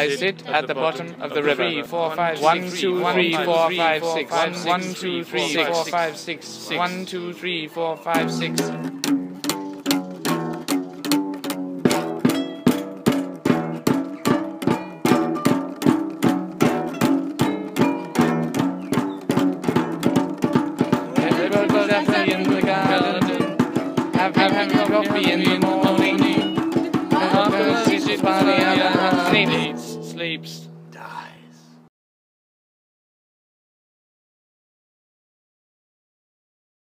I sit at the bottom of the river. Three, four, five, one, two, three, four, five, six. One, two, three, four, five, six. One, two, three, four, five, six. Everybody definitely in the garden. Have, have, have coffee in the babes. Die.